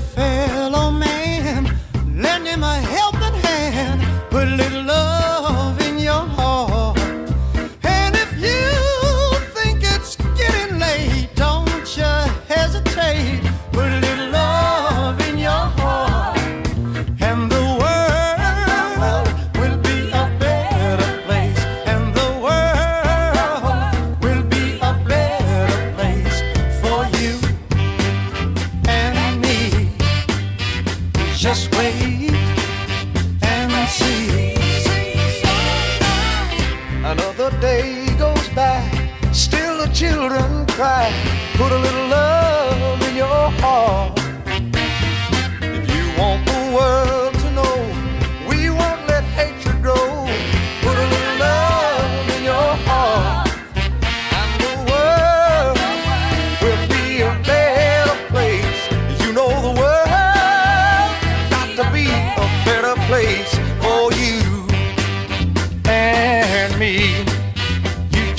fair. See, Another day goes by, still the children cry. Put a little love in your heart.